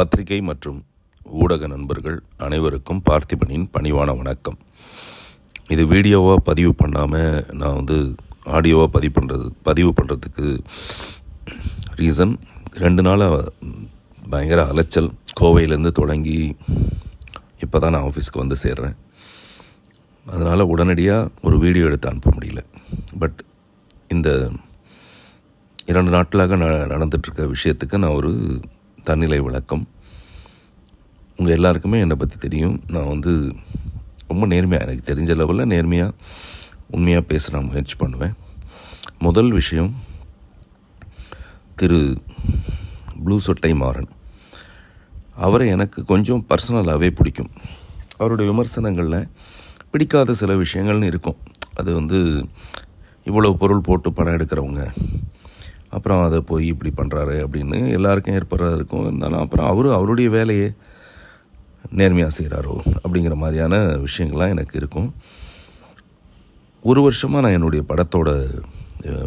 பத்திரிகை மற்றும் ஊடக நண்பர்கள் அனைவருக்கும் பார்த்திபனின் பணிவான வணக்கம். இது வீடியோவாக பதிவு பண்ணாமல் நான் வந்து ஆடியோவாக பதிவு பண்ணுறது பதிவு பண்ணுறதுக்கு ரீசன் ரெண்டு நாளாக பயங்கர அலைச்சல். கோவையிலேருந்து தொடங்கி இப்போ தான் நான் ஆஃபீஸ்க்கு வந்து சேர்றேன். அதனால் உடனடியாக ஒரு வீடியோ எடுத்து அனுப்ப முடியல. பட் இந்த இரண்டு நாட்களாக ந நடந்துட்டுருக்க விஷயத்துக்கு நான் ஒரு தன்னிலை விளக்கம். உங்கள் எல்லாருக்குமே என்னை பற்றி தெரியும். நான் வந்து ரொம்ப நேர்மையாக எனக்கு தெரிஞ்ச லெவலில் நேர்மையாக உண்மையாக பேச நான் முயற்சி பண்ணுவேன். முதல் விஷயம் திரு ப்ளூ சொட்டை மாறன். அவரை எனக்கு கொஞ்சம் பர்சனலாகவே பிடிக்கும். அவருடைய விமர்சனங்களில் பிடிக்காத சில விஷயங்கள்னு இருக்கும். அது வந்து இவ்வளோ பொருள் போட்டு படம் எடுக்கிறவங்க அப்புறம் அதை போய் இப்படி பண்ணுறாரு அப்படின்னு எல்லாருக்கும் ஏற்படுறது இருக்கும் இருந்தாலும் அப்புறம் அவர் அவருடைய வேலையை நேர்மையாக செய்கிறாரோ அப்படிங்கிற மாதிரியான விஷயங்கள்லாம் எனக்கு இருக்கும். ஒரு வருஷமாக நான் என்னுடைய படத்தோட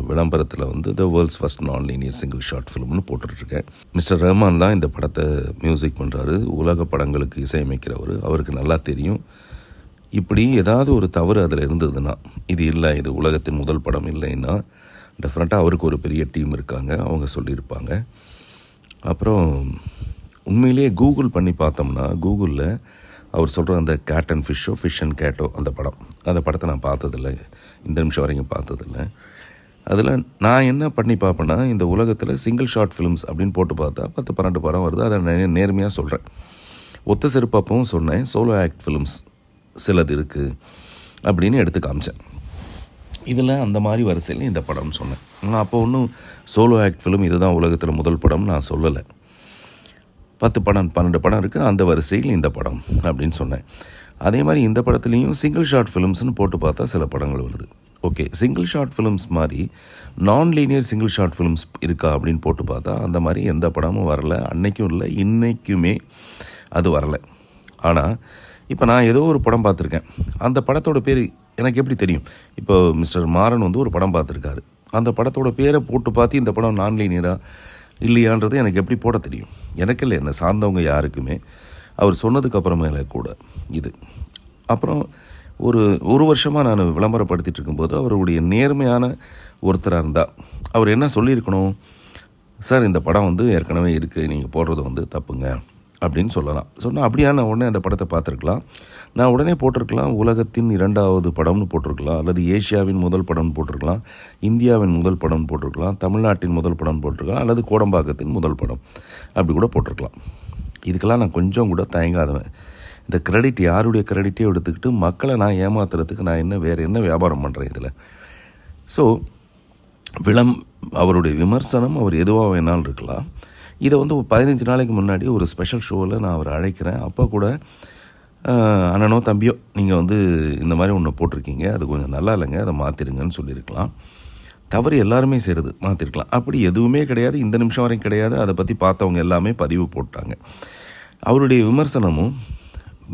விளம்பரத்தில் வந்து the world's first non linear single shot ஃபிலிம்னு போட்டுட்ருக்கேன். மிஸ்டர் ரஹ்மான் தான் இந்த படத்தை மியூசிக் பண்ணுறாரு உலக படங்களுக்கு இசையமைக்கிறவர். அவருக்கு நல்லா தெரியும். இப்படி ஏதாவது ஒரு தவறு அதில் இருந்ததுன்னா இது இல்லை இது உலகத்தின் முதல் படம் இல்லைன்னா டெஃபினட்டாக அவருக்கு ஒரு பெரிய டீம் இருக்காங்க. அவங்க சொல்லியிருப்பாங்க. அப்புறம் உண்மையிலேயே கூகுள் பண்ணி பார்த்தோம்னா கூகுளில் அவர் சொல்கிற அந்த கேட் அண்ட் ஃபிஷ்ஷோ ஃபிஷ் அண்ட் கேட்டோ அந்த படம். அந்த படத்தை நான் பார்த்ததில்ல. இந்த நிமிஷம் வரைக்கும் பார்த்ததில்ல. அதில் நான் என்ன பண்ணி பார்ப்பேன்னா இந்த உலகத்தில் சிங்கிள் ஷார்ட் ஃபிலிம்ஸ் அப்படின்னு போட்டு பார்த்தா பத்து பன்னெண்டு படம் வருது. அதை நான் நேர்மையாக சொல்கிறேன் ஒத்த செருப்பப்பவும் சொன்னேன் சோலோ ஆக்ட் ஃபிலிம்ஸ் சிலது இருக்குது அப்படின்னு எடுத்து காமிச்சேன். இதில் அந்த மாதிரி வரிசையில் இந்த படம்னு சொன்னேன். நான் அப்போ ஒன்றும் சோலோ ஆக்ட் ஃபிலிம் இதுதான் உலகத்தில் முதல் படம் நான் சொல்லலை. பத்து படம் பன்னெண்டு படம் இருக்குது அந்த வரிசையில் இந்த படம் அப்படின்னு சொன்னேன். அதே மாதிரி இந்த படத்துலேயும் சிங்கிள் ஷார்ட் ஃபிலிம்ஸ்னு போட்டு பார்த்தா சில படங்கள் வருது. ஓகே சிங்கிள் ஷார்ட் ஃபிலிம்ஸ் மாதிரி நான் லீனியர் சிங்கிள் ஷார்ட் ஃபிலிம்ஸ் இருக்கா அப்படின்னு போட்டு பார்த்தா அந்த மாதிரி எந்த படமும் வரல. அன்னைக்கும் இல்லை இன்றைக்குமே அது வரலை. ஆனால் இப்போ நான் ஏதோ ஒரு படம் பார்த்துருக்கேன். அந்த படத்தோட பேர் எனக்கு எப்படி தெரியும்? இப்போ மிஸ்டர் மாறன் வந்து ஒரு படம் பார்த்துருக்காரு. அந்த படத்தோட பேரை போட்டு பார்த்து இந்த படம் நான்லீனியரா இல்லையான்றது எனக்கு எப்படி போட தெரியும்? எனக்கு இல்லை என்னை சார்ந்தவங்க யாருக்குமே. அவர் சொன்னதுக்கு அப்புறமேல கூட இது. அப்புறம் ஒரு ஒரு வருஷமாக நான் விளம்பரப்படுத்திட்டு இருக்கும்போது அவருடைய நேர்மையான ஒருத்தராக இருந்தால் அவர் என்ன சொல்லியிருக்கணும்? சார் இந்த படம் வந்து ஏற்கனவே இருக்குது நீங்கள் போடுறது வந்து தப்புங்க. அப்படின்னு சொல்லலாம். சொன்னால் அப்படியா நான் உடனே அந்த படத்தை பார்த்துருக்கலாம். நான் உடனே போட்டிருக்கலாம். உலகத்தின் இரண்டாவது படம்னு போட்டிருக்கலாம். அல்லது ஏஷியாவின் முதல் படம்னு போட்டிருக்கலாம். இந்தியாவின் முதல் படம்னு போட்டிருக்கலாம். தமிழ்நாட்டின் முதல் படம் போட்டிருக்கலாம். அல்லது கோடம்பாக்கத்தின் முதல் படம். அப்படி கூட போட்டிருக்கலாம். இதுக்கெல்லாம் நான் கொஞ்சம் கூட தயங்காதவன். இந்த கிரெடிட் யாருடைய கிரெடிட்டே எடுத்துக்கிட்டு மக்களை நான் ஏமாத்துறதுக்கு நான் என்ன வேறு என்ன வியாபாரம் பண்ணுறேன் இதில்? ஸோ விளம் அவருடைய விமர்சனம் அவர் எதுவாக வேணாலும் இருக்கலாம். இதை வந்து ஒரு பதினஞ்சு நாளைக்கு முன்னாடி ஒரு ஸ்பெஷல் ஷோவில் நான் அவரை அழைக்கிறேன். அப்போ கூட அண்ணனோ தம்பியோ நீங்கள் வந்து இந்த மாதிரி ஒன்று போட்டிருக்கீங்க. அது கொஞ்சம் நல்லா இல்லைங்க. அதை மாற்றிடுங்கன்னு சொல்லியிருக்கலாம். தவறு எல்லாருமே செய்கிறது மாற்றிருக்கலாம் அப்படி எதுவுமே கிடையாது. இந்த நிமிஷம் வரைக்கும் கிடையாது. அதை பற்றி பார்த்தவங்க எல்லாமே பதிவு போட்டாங்க. அவருடைய விமர்சனமும்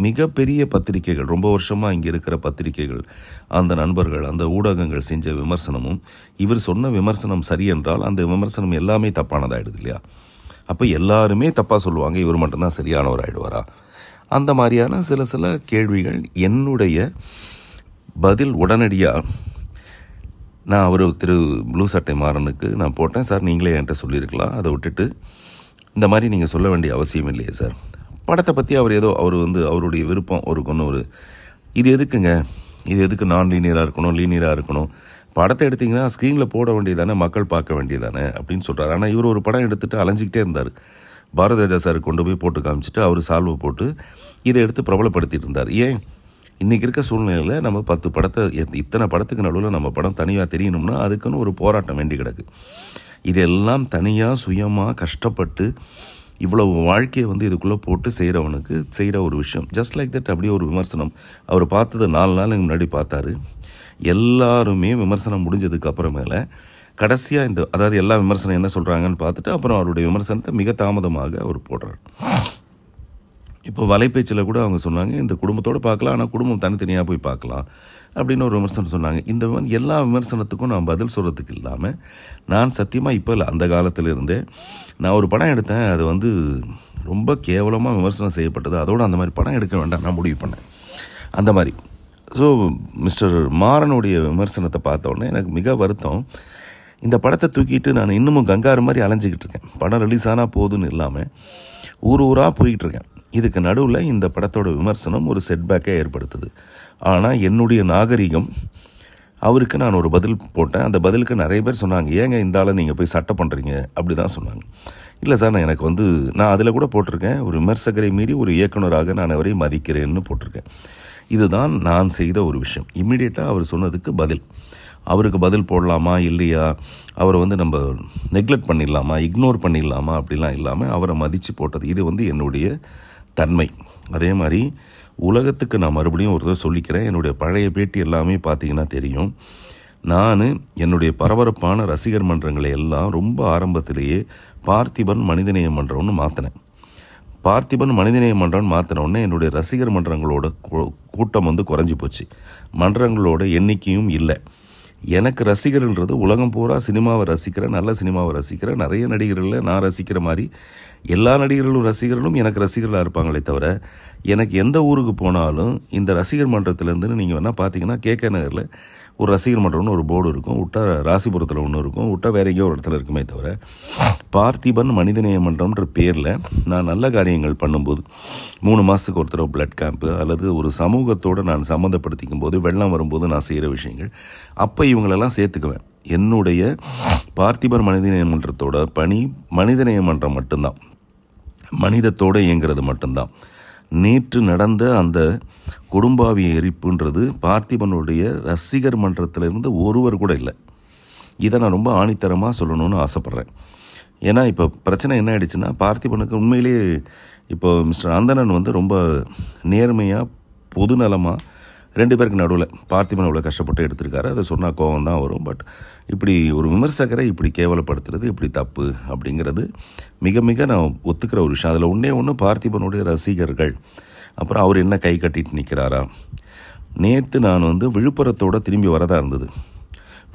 மிகப்பெரிய பத்திரிகைகள் ரொம்ப வருஷமாக இங்கே இருக்கிற பத்திரிகைகள் அந்த நண்பர்கள் அந்த ஊடகங்கள் செஞ்ச விமர்சனமும் இவர் சொன்ன விமர்சனம் சரி என்றால் அந்த விமர்சனம் எல்லாமே தப்பானதாயிடுது இல்லையா? அப்போ எல்லாருமே தப்பாக சொல்லுவாங்க இவர் மட்டும்தான் சரியானவர் ஆயிடுவாரா? அந்த மாதிரியான சில சில கேள்விகள் என்னுடைய பதில் உடனடியாக நான் அவர் திரு ப்ளூ சட்டை மாறனுக்கு நான் போட்டேன். சார் நீங்களே என்கிட்ட சொல்லியிருக்கலாம். அதை விட்டுட்டு இந்த மாதிரி நீங்கள் சொல்ல வேண்டிய அவசியம் இல்லையே சார். படத்தை பற்றி அவர் ஏதோ அவர் வந்து அவருடைய விருப்பம் ஒரு கொண்டு ஒரு இது எதுக்குங்க? இது எதுக்கு நான் லீனியராக இருக்கணும் லீனியராக இருக்கணும்? படத்தை எடுத்தீங்கன்னா ஸ்க்ரீனில் போட வேண்டியதானே மக்கள் பார்க்க வேண்டியதானே அப்படின்னு சொல்கிறார் ஆனால் இவர் ஒரு படம் எடுத்துகிட்டு அலைஞ்சிக்கிட்டே இருந்தார். பாரதராஜா சார் கொண்டு போய் போட்டு காமிச்சிட்டு அவர் சால்வை போட்டு இதை எடுத்து பிரபலப்படுத்திட்டு இருந்தார். ஏன்? இன்றைக்கி இருக்க சூழ்நிலையில் நம்ம பத்து படத்தை இத்தனை படத்துக்கு நடுவில் நம்ம படம் தனியாக தெரியணும்னா அதுக்குன்னு ஒரு போராட்டம் வேண்டி கிடக்கு. இதெல்லாம் தனியாக சுயமாக கஷ்டப்பட்டு இவ்வளவு வாழ்க்கையை வந்து இதுக்குள்ளே போட்டு செய்கிறவனுக்கு செய்கிற ஒரு விஷயம். ஜஸ்ட் லைக் தட் அப்படியே ஒரு விமர்சனம். அவர் பார்த்தது நாலு நாளுக்கு முன்னாடி பார்த்தாரு. எல்லாருமே விமர்சனம் முடிஞ்சதுக்கு அப்புறமேல கடைசியாக இந்த அதாவது எல்லா விமர்சனம் என்ன சொல்கிறாங்கன்னு பார்த்துட்டு அப்புறம் அவருடைய விமர்சனத்தை மிக தாமதமாக அவர் போடுறார். இப்போ வலைப்பேச்சில் கூட அவங்க சொன்னாங்க இந்த குடும்பத்தோடு பார்க்கலாம் ஆனால் குடும்பம் தனித்தனியாக போய் பார்க்கலாம் அப்படின்னு ஒரு விமர்சனம் சொன்னாங்க. இந்த எல்லா விமர்சனத்துக்கும் நான் பதில் சொல்கிறதுக்கு இல்லாமல் நான் சத்தியமாக இப்போ இல்லை அந்த காலத்தில் இருந்தே நான் ஒரு படம் எடுத்தேன் அது வந்து ரொம்ப கேவலமாக விமர்சனம் செய்யப்பட்டது அதோடு அந்த மாதிரி படம் எடுக்க வேண்டாம் நான் முடிவு பண்ணேன். அந்த மாதிரி. ஸோ மிஸ்டர் மாறனுடைய விமர்சனத்தை பார்த்தோன்னே எனக்கு மிக வருத்தம். இந்த படத்தை தூக்கிட்டு நான் இன்னமும் கங்காறு மாதிரி அலைஞ்சிக்கிட்டு இருக்கேன். படம் ரிலீஸ் ஆனால் போதுன்னு இல்லாமல் ஊர் ஊராக போய்கிட்டு இருக்கேன். இதுக்கு நடுவில் இந்த படத்தோட விமர்சனம் ஒரு செட்பேக்கை ஏற்படுத்துது. ஆனால் என்னுடைய நாகரிகம் அவருக்கு நான் ஒரு பதில் போட்டேன். அந்த பதிலுக்கு நிறைய பேர் சொன்னாங்க ஏங்க இந்த ஆளை நீங்கள் போய் சட்டை பண்ணுறீங்க அப்படி தான் சொன்னாங்க. இல்லை சார் நான் எனக்கு வந்து நான் அதில் கூட போட்டிருக்கேன். ஒரு விமர்சகரை மீறி ஒரு இயக்குனராக நான் அவரை மதிக்கிறேன்னு போட்டிருக்கேன். இதுதான் நான் செய்த ஒரு விஷயம். இம்மிடியேட்டாக அவர் சொன்னதுக்கு பதில். அவருக்கு பதில் போடலாமா? இல்லையா? அவரை வந்து நம்ம நெக்லெக்ட் பண்ணிடலாமா? இக்னோர் பண்ணிடலாமா? அப்படிலாம் இல்லாமல் அவரை மதித்து போட்டது. இது வந்து என்னுடைய தன்மை. அதே மாதிரி உலகத்துக்கு நான் மறுபடியும் ஒரு தடவை சொல்லிக்கிறேன். என்னுடைய பழைய பேட்டி எல்லாமே பார்த்தீங்கன்னா தெரியும். நான் என்னுடைய பரபரப்பான ரசிகர் மன்றங்களை எல்லாம் ரொம்ப ஆரம்பத்திலேயே பார்த்திபன் மனிதநேய மன்றம்னு மாற்றினேன் பார்த்திபன் மனிதநேய மன்றம் மாற்றினோடனே என்னுடைய ரசிகர் மன்றங்களோட கூ- கூட்டம் வந்து குறைஞ்சி போச்சு. மன்றங்களோட எண்ணிக்கையும் இல்லை. எனக்கு ரசிகர்ன்றது உலகம் பூரா சினிமாவை ரசிக்கிறேன் நல்ல சினிமாவை ரசிக்கிறேன் நிறைய நடிகர்களில் நான் ரசிக்கிற மாதிரி எல்லா நடிகர்களும் ரசிகர்களும் எனக்கு ரசிகர்களாக இருப்பாங்களே தவிர எனக்கு எந்த ஊருக்கு போனாலும் இந்த ரசிகர் மன்றத்திலேருந்து நீங்கள் வேணால் பார்த்தீங்கன்னா கேகே நகரில் ஒரு ரசிகர் மன்றம்னு ஒரு போர்டு இருக்கும். விட்டா ராசிபுரத்தில் ஒன்று இருக்கும். விட்டா வேற எங்கேயோ ஒரு இடத்துல இருக்குமே தவிர பார்த்திபன் மனிதநேய மன்றம்ன்ற பேரில் நான் நல்ல காரியங்கள் பண்ணும்போது மூணு மாதத்துக்கு ஒரு தடவை பிளட் கேம்ப்பு அல்லது ஒரு சமூகத்தோடு நான் சம்மந்தப்படுத்திக்கும் போது வெள்ளம் வரும்போது நான் செய்கிற விஷயங்கள் அப்போ இவங்களெல்லாம் சேர்த்துக்குவேன். என்னுடைய பார்த்திபன் மனிதநேய மன்றத்தோட பணி மனிதநேய மன்றம் மட்டும்தான். மனிதத்தோடு இயங்கிறது மட்டும்தான். நேற்று நடந்த அந்த குடும்பாவி எரிப்புன்றது பார்த்திபனுடைய ரசிகர் மன்றத்திலிருந்து ஒருவர் கூட இல்லை. இதை நான் ரொம்ப ஆணித்தரமாக சொல்லணும்னு ஆசைப்பட்றேன். ஏன்னா இப்போ பிரச்சனை என்ன ஆயிடுச்சுன்னா பார்த்திபனுக்கு உண்மையிலேயே இப்போ மிஸ்டர் அந்தணன் வந்து ரொம்ப நேர்மையாக பொதுநலமாக ரெண்டு பேருக்கு நடுவில் பார்த்திபன் அவ்வளோ கஷ்டப்பட்டு எடுத்திருக்காரு. அதை சொன்னால் கோவம் தான் வரும். பட் இப்படி ஒரு விமர்சகரை இப்படி கேவலப்படுத்துறது இப்படி தப்பு அப்படிங்கிறது மிக மிக நான் ஒத்துக்கிற ஒரு விஷயம். அதில் ஒன்றே ஒன்று பார்த்திபனுடைய ரசிகர்கள். அப்புறம் அவர் என்ன கை கட்டிட்டு நிற்கிறாரா நேற்று நான் வந்து விழுப்புரத்தோட திரும்பி வரதாக இருந்தது.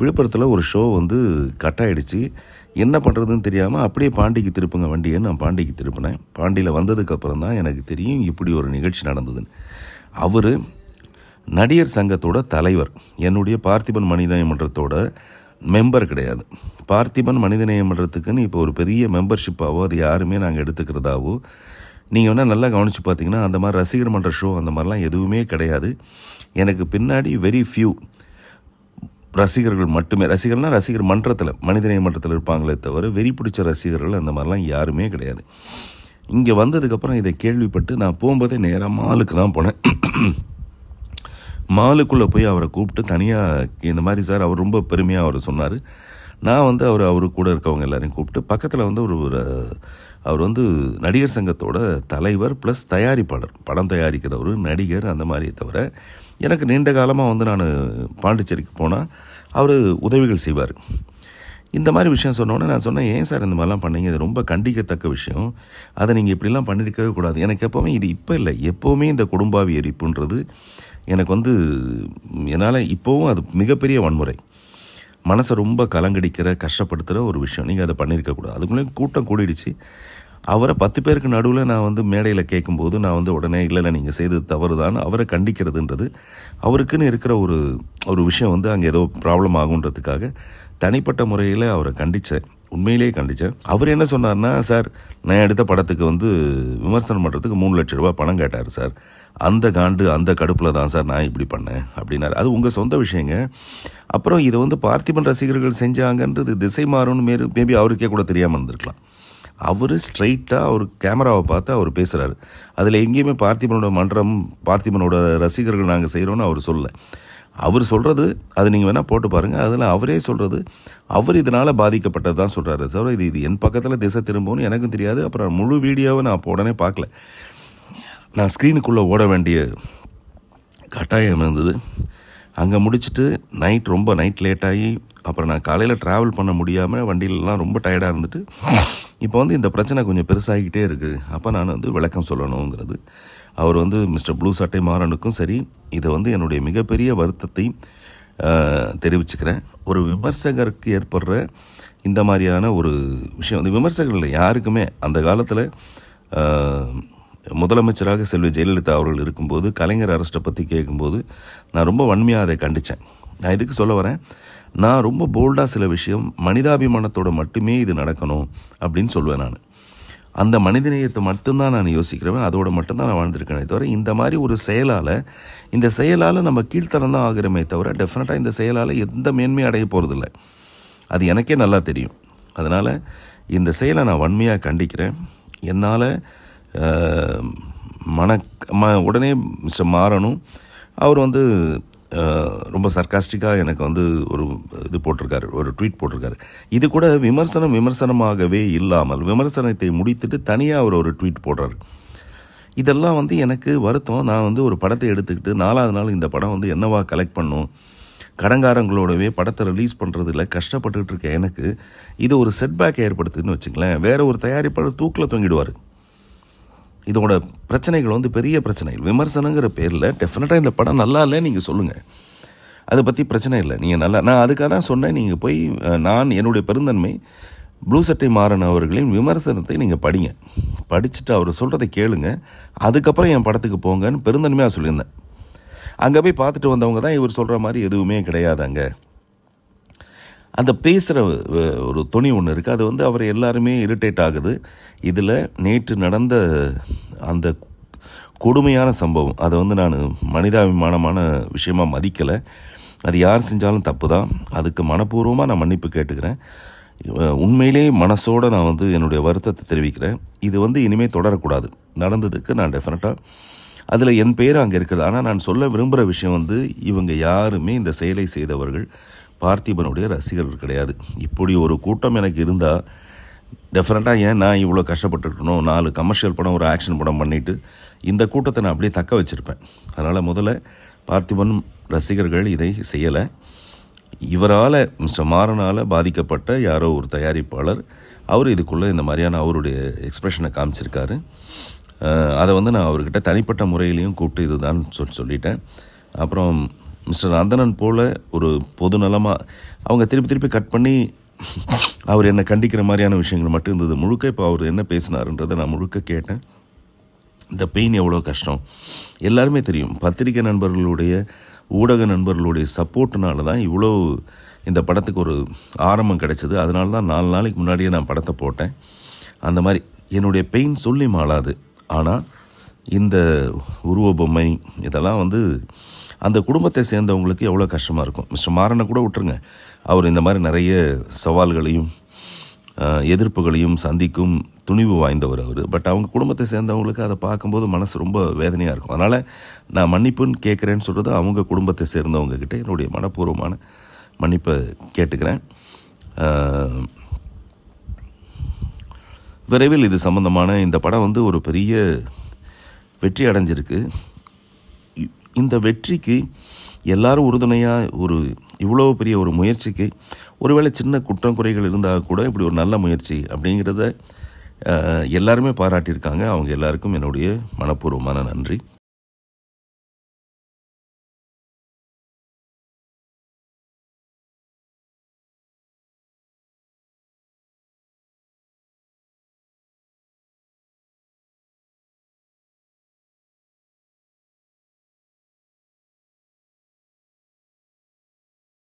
விழுப்புரத்தில் ஒரு ஷோ வந்து கட் ஆயிடுச்சு என்ன பண்ணுறதுன்னு தெரியாமல் அப்படியே பாண்டிக்கு திருப்புங்க வண்டியை நான் பாண்டிக்கு திருப்பினேன். பாண்டியில் வந்ததுக்கப்புறம் தான் எனக்கு தெரியும் இப்படி ஒரு நிகழ்ச்சி நடந்ததுன்னு. அவர் நடிகர் சங்கத்தோட தலைவர் என்னுடைய பார்த்திபன் மனிதநேய மன்றத்தோட மெம்பர் கிடையாது. பார்த்திபன் மனிதநேய மன்றத்துக்குன்னு இப்போ ஒரு பெரிய மெம்பர்ஷிப்பாவோ அது யாருமே நாங்கள் எடுத்துக்கிறதாவோ நீங்கள் வேணால் நல்லா கவனித்து பார்த்தீங்கன்னா அந்த மாதிரி ரசிகர் மன்ற ஷோ அந்த மாதிரிலாம் எதுவுமே கிடையாது. எனக்கு பின்னாடி வெரி ஃபியூ ரசிகர்கள் மட்டுமே ரசிகர்னால் ரசிகர் மன்றத்தில் மனிதநேய மன்றத்தில் இருப்பாங்களே தவிர வெறி பிடிச்ச ரசிகர்கள் அந்த மாதிரிலாம் யாருமே கிடையாது. இங்கே வந்ததுக்கப்புறம் இதை கேள்விப்பட்டு நான் போகும்போதே நேராக மாலுக்கு தான் போனேன். மாலுக்குள்ளே போய் அவரை கூப்பிட்டு தனியாக இந்த மாதிரி சார் அவர் ரொம்ப பெருமையாக அவர் சொன்னார். நான் வந்து அவர் அவர் கூட இருக்கவங்க எல்லாரையும் கூப்பிட்டு பக்கத்தில் வந்து ஒரு ஒரு அவர் வந்து நடிகர் சங்கத்தோட தலைவர் ப்ளஸ் தயாரிப்பாளர் படம் தயாரிக்கிற ஒரு நடிகர் அந்த மாதிரியே தவிர எனக்கு நீண்ட காலமாக வந்து நான் பாண்டிச்சேரிக்கு போனால் அவர் உதவிகள் செய்வார். இந்த மாதிரி விஷயம் சொன்னோன்னே நான் சொன்னேன் ஏன் சார் இந்த மாதிரிலாம் பண்ணீங்க? இது ரொம்ப கண்டிக்கத்தக்க விஷயம். அதை நீங்கள் இப்படிலாம் பண்ணியிருக்கவே கூடாது. எனக்கு எப்போவுமே இது இப்போ இல்லை. எப்போவுமே இந்த குடும்பாவி எரிப்புன்றது எனக்கு வந்து என்னால் இப்போவும் அது மிகப்பெரிய வன்முறை. மனசை ரொம்ப கலங்கடிக்கிற கஷ்டப்படுத்துகிற ஒரு விஷயம். நீங்கள் அதை பண்ணியிருக்கக்கூடாது அதுக்குள்ளே கூட்டம் கூடிடுச்சு. அவரை பத்து பேருக்கு நடுவில் நான் வந்து மேடையில் கேட்கும்போது நான் வந்து உடனே இல்லை இல்லை நீங்கள் செய்தது தவறு தான் அவரை கண்டிக்கிறதுன்றது அவருக்குன்னு இருக்கிற ஒரு ஒரு விஷயம் வந்து அங்கே ஏதோ ப்ராப்ளம் ஆகுன்றதுக்காக தனிப்பட்ட முறையில் அவரை கண்டித்தேன் உண்மையிலேயே கண்டித்தேன் அவர் என்ன சொன்னார்னா சார் நான் எடுத்த படத்துக்கு வந்து விமர்சனம் பண்ணுறதுக்கு மூணு லட்ச ரூபா பணம் கேட்டார் சார். அந்த காண்டு அந்த கடுப்பில் தான் சார் நான் இப்படி பண்ணேன் அப்படின்னாரு. அது உங்கள் சொந்த விஷயங்க. அப்புறம் இதை வந்து பார்த்திபன் ரசிகர்கள் செஞ்சாங்கன்றது திசை மாறும்னு மேரு மேபி அவருக்கே கூட தெரியாமல் இருந்திருக்கலாம். அவர் ஸ்ட்ரைட்டாக அவர் கேமராவை பார்த்து அவர் பேசுகிறாரு அதில் எங்கேயுமே பார்த்திபனோட மன்றம் பார்த்திபனோட ரசிகர்கள் நாங்கள் செய்கிறோன்னு அவர் சொல்லலை. அவர் சொல்கிறது அது நீங்கள் வேணால் போட்டு பாருங்கள் அதில் அவரே சொல்கிறது அவர் இதனால் பாதிக்கப்பட்டது தான் சொல்கிறாரு சார் இது இது என் பக்கத்தில் திசை திரும்பும்னு எனக்கும் தெரியாது. அப்புறம் முழு வீடியோவை நான் அப்போ உடனே பார்க்கல. நான் ஸ்க்ரீனுக்குள்ளே ஓட வேண்டிய கட்டாயம் இருந்தது. அங்கே முடிச்சுட்டு நைட் ரொம்ப நைட் லேட் ஆகி அப்புறம் நான் காலையில் ட்ராவல் பண்ண முடியாமல் வண்டியிலலாம் ரொம்ப டயர்டாக இருந்துட்டு இப்போ வந்து இந்த பிரச்சனை கொஞ்சம் பெருசாகிக்கிட்டே இருக்குது அப்போ நான் வந்து விளக்கம் சொல்லணுங்கிறது. அவர் வந்து மிஸ்டர் ப்ளூ சட்டை மாறனுக்கும் சரி இதை வந்து என்னுடைய மிகப்பெரிய வருத்தத்தை தெரிவிச்சுக்கிறேன். ஒரு விமர்சகருக்கு ஏற்படுற இந்த மாதிரியான ஒரு விஷயம் வந்து விமர்சகர்கள் இல்லை யாருக்குமே அந்த காலத்தில் முதலமைச்சராக செல்வி ஜெயலலிதா அவர்கள் இருக்கும்போது கலைஞர் அரஸ்ட்டை பற்றி கேட்கும்போது நான் ரொம்ப வன்மையாக அதை கண்டித்தேன் நான் இதுக்கு சொல்ல வரேன் நான் ரொம்ப போல்டாக சில விஷயம் மனிதாபிமானத்தோட மட்டுமே இது நடக்கணும் அப்படின்னு சொல்லுவேன் நான். அந்த மனிதநேயத்தை மட்டும்தான் நான் யோசிக்கிறேன் அதோட மட்டும்தான் நான் வாழ்ந்திருக்கேனே தவிர இந்த மாதிரி ஒரு செயலால் இந்த செயலால் நம்ம கீழ்த்தரம் தான் ஆகிறோமே தவிர டெஃபினட்டாக இந்த செயலால் எந்த மேன்மையும் அடைய போகிறதில்ல அது எனக்கே நல்லா தெரியும். அதனால் இந்த செயலை நான் வன்மையாக கண்டிக்கிறேன். என்னால் மன ம உடனே மிஸ்டர் மாறணும். அவர் வந்து ரொம்ப சர்க்காஸ்டிக்காக எனக்கு வந்து ஒரு இது போட்டிருக்காரு ஒரு ட்வீட் போட்டிருக்காரு. இது கூட விமர்சனம் விமர்சனமாகவே இல்லாமல் விமர்சனத்தை முடித்துட்டு தனியாக அவர் ஒரு ட்வீட் போடுறாரு. இதெல்லாம் வந்து எனக்கு வருத்தம். நான் வந்து ஒரு படத்தை எடுத்துக்கிட்டு நாலாவது நாள் இந்த படம் வந்து என்னவா கலெக்ட் பண்ணும் கடங்காரங்களோடவே படத்தை ரிலீஸ் பண்ணுறதுல கஷ்டப்பட்டுக்கிட்டு இருக்க எனக்கு. இது ஒரு செட்பேக் ஏற்படுத்துதுன்னு வச்சுங்களேன் வேறு ஒரு தயாரிப்பாளர் தூக்கில் தொங்கிடுவார். இதோட பிரச்சனைகள் வந்து பெரிய பிரச்சனைகள். விமர்சனங்கிற பேரில் டெஃபினட்டாக இந்த படம் நல்லா இல்லை நீங்கள் சொல்லுங்கள் அதை பற்றி பிரச்சனை இல்லை. நீங்கள் நல்லா நான் அதுக்காக தான் சொன்னேன். நீங்கள் போய் நான் என்னுடைய பெருந்தன்மை ப்ளூ சட்டை மாறன் அவர்களின் விமர்சனத்தை நீங்கள் படிங்க. படிச்சுட்டு அவர் சொல்கிறத கேளுங்க. அதுக்கப்புறம் என் படத்துக்கு போங்கன்னு பெருந்தன்மையாக சொல்லியிருந்தேன். அங்கே போய் பார்த்துட்டு வந்தவங்க தான் இவர் சொல்கிற மாதிரி எதுவுமே கிடையாது அங்கே அந்த பேசுகிற ஒரு துணி ஒன்று இருக்குது அது வந்து அவர் எல்லாருமே இரிட்டேட் ஆகுது. இதில் நேற்று நடந்த அந்த கொடுமையான சம்பவம் அதை வந்து நான் மனிதாபிமானமான விஷயமா மதிக்கலை. அது யார் செஞ்சாலும் தப்பு தான் அதுக்கு மனப்பூர்வமாக நான் மன்னிப்பு கேட்டுக்கிறேன். உண்மையிலே மனசோட நான் வந்து என்னுடைய வருத்தத்தை தெரிவிக்கிறேன். இது வந்து இனிமேல் தொடரக்கூடாது. நடந்ததுக்கு நான் டெஃபினட்டாக அதில் என் பேர் அங்கே இருக்கிறது ஆனால் நான் சொல்ல விரும்புகிற விஷயம் வந்து இவங்க யாருமே இந்த செயலை செய்தவர்கள் பார்த்திபனுடைய ரசிகர்கள் கிடையாது. இப்படி ஒரு கூட்டம் எனக்கு இருந்தால் டெஃபினட்டாக ஏன் நான் இவ்வளோ கஷ்டப்பட்டுருக்கணும்? நாலு கமர்ஷியல் படம் ஒரு ஆக்ஷன் படம் பண்ணிவிட்டு இந்த கூட்டத்தை நான் அப்படியே தக்க வச்சுருப்பேன். அதனால் முதல்ல பார்த்திபன் ரசிகர்கள் இதை செய்யலை. இவரால் மிஸ்டர் மாறனால் பாதிக்கப்பட்ட யாரோ ஒரு தயாரிப்பாளர் அவர் இதுக்குள்ளே இந்த மாதிரியான அவருடைய எக்ஸ்ப்ரெஷனை காமிச்சிருக்காரு. அதை வந்து நான் அவர்கிட்ட தனிப்பட்ட முறையிலையும் கூப்பிட்டு இதுதான் சொல் சொல்லிட்டேன். அப்புறம் மிஸ்டர் நந்தனன் போல் ஒரு பொது நலமாக அவங்க திருப்பி திருப்பி கட் பண்ணி அவர் என்னை கண்டிக்கிற மாதிரியான விஷயங்கள் மட்டும் இருந்தது. முழுக்க இப்போ அவர் என்ன பேசினாருன்றதை நான் முழுக்க கேட்டேன். இந்த பெயின் எவ்வளோ கஷ்டம்? எல்லாருமே தெரியும். பத்திரிகை நண்பர்களுடைய ஊடக நண்பர்களுடைய சப்போர்ட்னால தான் இவ்வளோ இந்த படத்துக்கு ஒரு ஆரம்பம் கிடைச்சது. அதனால தான் நாலு நாளைக்கு முன்னாடியே நான் படத்தை போட்டேன். அந்த மாதிரி என்னுடைய பெயின் சொல்லி மாளாது. ஆனால் இந்த உருவ பொம்மை இதெல்லாம் வந்து அந்த குடும்பத்தை சேர்ந்தவங்களுக்கு எவ்வளோ கஷ்டமாக இருக்கும். மிஸ்டர் மாறனை கூட விட்டுருங்க. அவர் இந்த மாதிரி நிறைய சவால்களையும் எதிர்ப்புகளையும் சந்திக்கும் துணிவு வாய்ந்தவர் அவர். பட் அவங்க குடும்பத்தை சேர்ந்தவங்களுக்கு அதை பார்க்கும்போது மனசு ரொம்ப வேதனையாக இருக்கும். அதனால் நான் மன்னிப்புன்னு கேட்குறேன்னு சொல்கிறது அவங்க குடும்பத்தை சேர்ந்தவங்கக்கிட்ட என்னுடைய மனப்பூர்வமான மன்னிப்பை கேட்டுக்கிறேன். விரைவில் இது சம்மந்தமான இந்த படம் வந்து ஒரு பெரிய வெற்றி அடைஞ்சிருக்கு. இந்த வெற்றிக்கு எல்லாரும் உறுதுணையாக ஒரு இவ்வளோ பெரிய ஒரு முயற்சிக்கு ஒருவேளை சின்ன குற்றம் குறைகள் இருந்தால் கூட இப்படி ஒரு நல்ல முயற்சி அப்படிங்கிறத எல்லாருமே பாராட்டியிருக்காங்க. அவங்க எல்லாருக்கும் என்னுடைய மனப்பூர்வமான நன்றி.